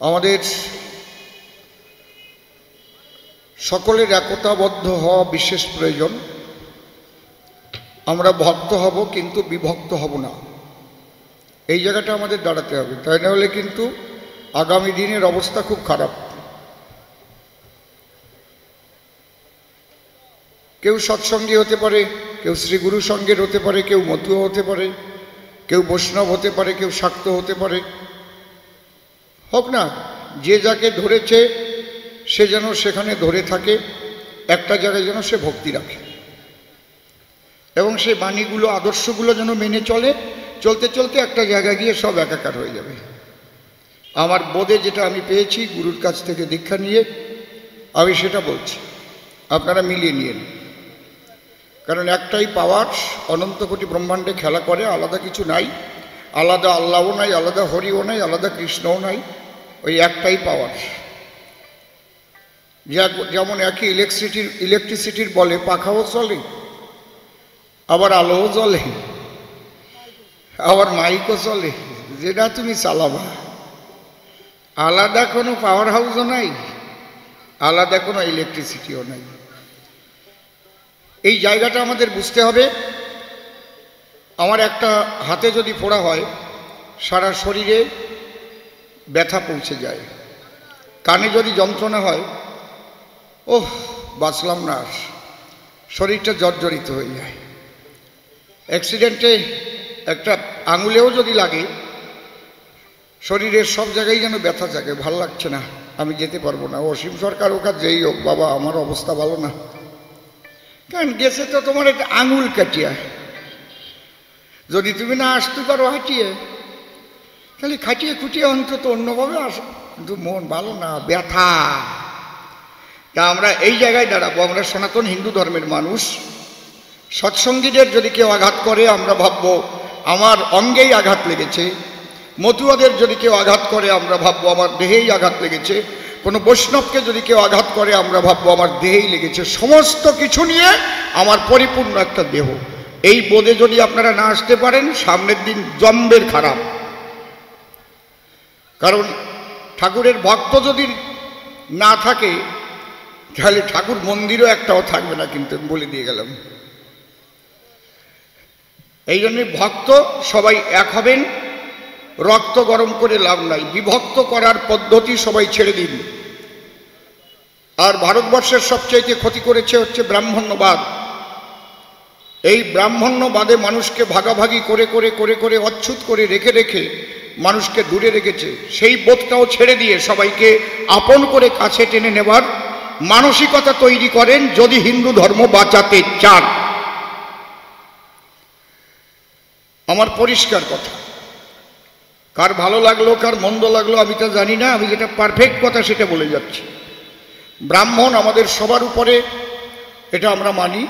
আমাদের সকলের একতাবদ্ধ হওয়া বিশেষ প্রয়োজন। আমরা ভক্ত হব কিন্তু বিভক্ত হব না। এই জায়গাটা আমাদের দাঁড়াতে হবে। তাই না হলে কিন্তু আগামী দিনের অবস্থা খুব খারাপ। কেউ সৎসঙ্গী হতে পারে, কেউ শ্রীগুরু সঙ্গের হতে পারে, কেউ মতুয়া হতে পারে, কেউ বৈষ্ণব হতে পারে, কেউ শাক্ত হতে পারে। হোক না, যে যাকে ধরেছে, সে যেন সেখানে ধরে থাকে, একটা জায়গায় যেন সে ভক্তি রাখে। এবং সে বাণীগুলো, আদর্শগুলো যেন মেনে চলে, চলতে চলতে একটা জায়গায় গিয়ে সব একাকার হয়ে যাবে। আমার বোধে যেটা আমি পেয়েছি, গুরুর কাছ থেকে দীক্ষা নিয়ে, আমি সেটা বলছি। আপনারা মিলিয়ে নিয়ে কারণ একটাই পাওয়ার, অনন্ত কোটি ব্রহ্মাণ্ডে খেলা করে, আলাদা কিছু নাই। আলাদা আল্লাহও নাই, আলাদা হরিও নাই, আলাদা কৃষ্ণও নাই। ওই একটাই পাওয়ার। যেমন একই ইলেকট্রিসিটির ইলেকট্রিসিটির বলে, পাখাও চলে, আবার আলোও চলে আবার মাইকও চলে, যেটা তুমি চালাবা। আলাদা কোনো পাওয়ার হাউসও নাই, আলাদা কোনো ইলেকট্রিসিটিও নাই। এই জায়গাটা আমাদের বুঝতে হবে। আমার একটা হাতে যদি পোড়া হয়, সারা শরীরে ব্যথা পৌঁছে যায়। কানে যদি যন্ত্রণা হয়, ওহ, বাঁচলাম না শরীরটা জর্জরিত হয়ে যায়। অ্যাক্সিডেন্টে একটা আঙুলেও যদি লাগে, শরীরের সব জায়গায় যেন ব্যথা থাকে ভালো লাগছে না, আমি যেতে পারব না। অসীম সরকার ওখানে যেই হোক, বাবা, আমার অবস্থা ভালো না। কারণ গেছে তো তোমার একটা আঙুল কাটিয়া। যদি তুমি না আসতে পারো হাঁটিয়ে তাহলে খাটিয়ে খুটিয়ে অন্তত অন্যভাবে আসো, কিন্তু মন ভালো না, ব্যথা। তা আমরা এই জায়গায় দাঁড়াবো। আমরা সনাতন হিন্দু ধর্মের মানুষ। সৎসঙ্গীদের যদি কেউ আঘাত করে, আমরা ভাববো, আমার অঙ্গেই আঘাত লেগেছে। মতুয়াদের যদি কেউ আঘাত করে, আমরা ভাববো, আমার দেহেই আঘাত লেগেছে। কোনো বৈষ্ণবকে যদি কেউ আঘাত করে, আমরা ভাববো, আমার দেহেই লেগেছে। সমস্ত কিছু নিয়ে আমার পরিপূর্ণ একটা দেহ। এই বোধে যদি আপনারা না আসতে পারেন, সামনের দিন জম্বের খারাপ। কারণ ঠাকুরের ভক্ত যদি না থাকে, তাহলে ঠাকুর মন্দিরও একটাও থাকবে না কিন্তু বলে দিয়ে গেলাম। এই জন্যে ভক্ত সবাই এক হবেন, রক্ত গরম করে লাভ নাই। বিভক্ত করার পদ্ধতি সবাই ছেড়ে দিন। আর ভারতবর্ষের সবচাইতে ক্ষতি করেছে হচ্ছে ব্রাহ্মণ্যবাদ। এই ব্রাহ্মণ্যবাদে মানুষকে ভাগাভাগি করে করে করে করে অচ্ছুত করে রেখে রেখে মানুষকে দূরে রেখেছে। সেই বোধটাও ছেড়ে দিয়ে সবাইকে আপন করে কাছে টেনে নেবার মানসিকতা তৈরি করেন যদি হিন্দু ধর্ম বাঁচাতে চান। আমার পরিষ্কার কথা। কার ভালো লাগল, কার মন্দ লাগল, আমি তা জানি না, আমি যেটা পারফেক্ট কথা সেটা বলে যাচ্ছি। ব্রাহ্মণ আমাদের সবার উপরে, এটা আমরা মানি।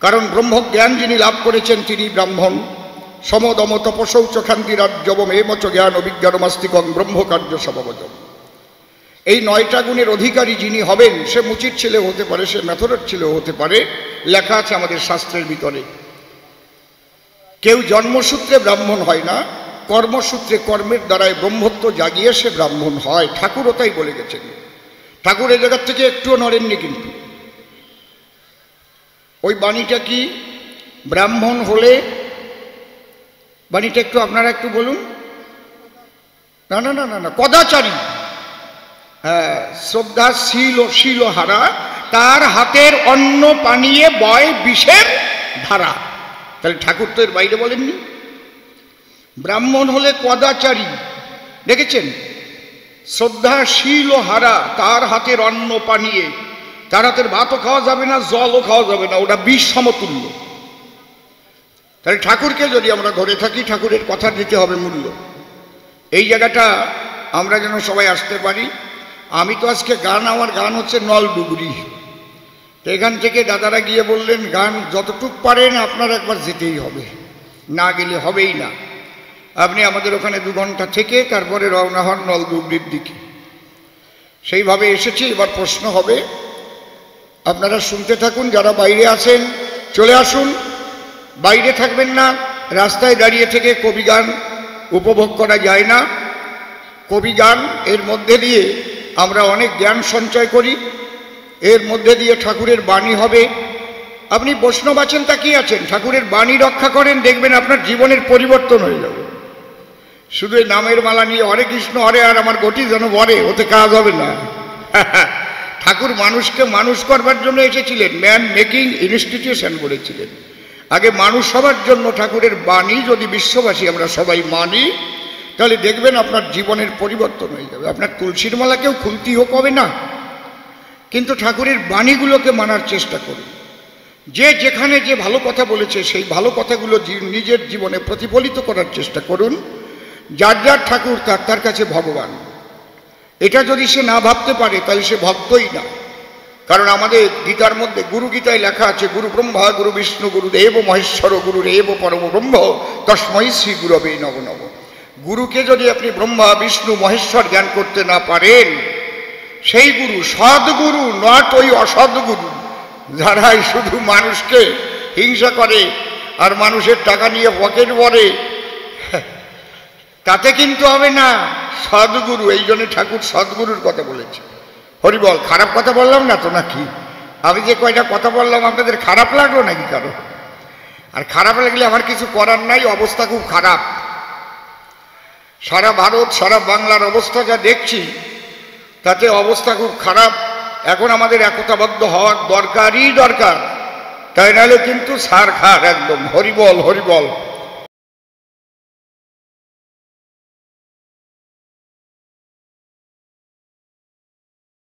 কারণ ব্রহ্মজ্ঞান যিনি লাভ করেছেন, তিনি ব্রাহ্মণ। সমদম তপসৌচ খান্তিরাজ্যবম এমচ জ্ঞান অভিজ্ঞান অভিজ্ঞানমাস্তিকং ব্রহ্মকার্য সববজম এই নয়টা গুণের অধিকারী যিনি হবেন, সে মুচির ছেলে হতে পারে, সে মেথরের ছেলেও হতে পারে, লেখা আছে আমাদের শাস্ত্রের ভিতরে। কেউ জন্মসূত্রে ব্রাহ্মণ হয় না, কর্মসূত্রে কর্মের দ্বারাই ব্রহ্মত্ব জাগিয়ে সে ব্রাহ্মণ হয়। ঠাকুরও তাই বলে গেছেন। ঠাকুর এ জায়গার থেকে একটুও নড়েননি কিন্তু। ওই বাণীটা কি? ব্রাহ্মণ হলে বাণীটা একটু আপনারা একটু বলুন। না না না না না, কদাচারী। হ্যাঁ শ্রদ্ধা শিল শিল হারা, তার হাতের অন্ন পানিয়ে বয় বিষের ধারা। তাহলে ঠাকুর তো এর বাইরে বলেননি। ব্রাহ্মণ হলে কদাচারী। দেখেছেন? শ্রদ্ধা শ্রদ্ধাশীল হারা, তার হাতের অন্ন পানিয়ে, তার হাতের ভাতও খাওয়া যাবে না, জলও খাওয়া যাবে না, ওটা বিষ সমতুল্য। তাহলে ঠাকুরকে যদি আমরা ধরে থাকি, ঠাকুরের কথা দিতে হবে মূল্য। এই জায়গাটা আমরা যেন সবাই আসতে পারি। আমি তো আজকে গান, আমার গান হচ্ছে নলডুবরি তো এখান থেকে দাদারা গিয়ে বললেন, গান যতটুক পারেন আপনার একবার যেতেই হবে। না গেলে হবেই না। আপনি আমাদের ওখানে দু ঘণ্টা থেকে তারপরে রওনা হন নলদুবরির দিকে। সেইভাবে এসেছি, এবার প্রশ্ন হবে। আপনারা শুনতে থাকুন, যারা বাইরে আছেন, চলে আসুন। বাইরে থাকবেন না, রাস্তায় দাঁড়িয়ে থেকে কবি গান উপভোগ করা যায় না। কবি গান এর মধ্যে দিয়ে আমরা অনেক জ্ঞান সঞ্চয় করি। এর মধ্যে দিয়ে ঠাকুরের বাণী হবে। আপনি বৈষ্ণব আছেন তা কি আছেন? ঠাকুরের বাণী রক্ষা করেন, দেখবেন আপনার জীবনের পরিবর্তন হয়ে যাবে। শুধু নামের মালা নিয়ে হরে কৃষ্ণ, হরে আর আমার গতি যেন বরে ওতে কাজ হবে না। ঠাকুর মানুষকে মানুষ করবার জন্য এসেছিলেন। ম্যান মেকিং ইনস্টিটিউশন বলেছিলেন আগে মানুষ হবার জন্য ঠাকুরের বাণী, যদি বিশ্ববাসী আমরা সবাই মানি, তাহলে দেখবেন আপনার জীবনের পরিবর্তন হয়ে যাবে। আপনার তুলসীর মালাকেও খুলতি হোক, হবে না। কিন্তু ঠাকুরের বাণীগুলোকে মানার চেষ্টা করুন। যে যেখানে যে ভালো কথা বলেছে, সেই ভালো কথাগুলো নিজের জীবনে প্রতিফলিত করার চেষ্টা করুন। যার যার ঠাকুর, তার তার কাছে ভগবান। এটা যদি সে না ভাবতে পারে, তাহলে সে ভক্তই না। কারণ আমাদের গীতার মধ্যে গুরু গীতায় লেখা আছে, গুরু ব্রহ্মা, গুরু বিষ্ণু, গুরু দেব, মহেশ্বর, গুরু রেব, পরম ব্রহ্ম, তস্মৈ শ্রী গুরবে নব নব গুরুকে যদি আপনি ব্রহ্মা, বিষ্ণু, মহেশ্বর জ্ঞান করতে না পারেন, সেই গুরু সদ্গুরু নট ওই অসদ্গুরু, যারাই শুধু মানুষকে হিংসা করে আর মানুষের টাকা নিয়ে পকেট ভরে, তাতে কিন্তু হবে না সদ্গুরু, এই জন্য ঠাকুর সদ্গুরুর কথা বলেছে। হরিবল খারাপ কথা বললাম না তো নাকি? আমি যে কয়টা কথা বললাম, আপনাদের খারাপ লাগল নাকি কারও? আর খারাপ লাগলে আমার কিছু করার নাই, অবস্থা খুব খারাপ। সারা ভারত, সারা বাংলার অবস্থা যা দেখছি, তাতে অবস্থা খুব খারাপ। এখন আমাদের একতাবদ্ধ হওয়ার দরকারই দরকার। তাই নাহলে কিন্তু সার খার একদম। হরিবল হরিবল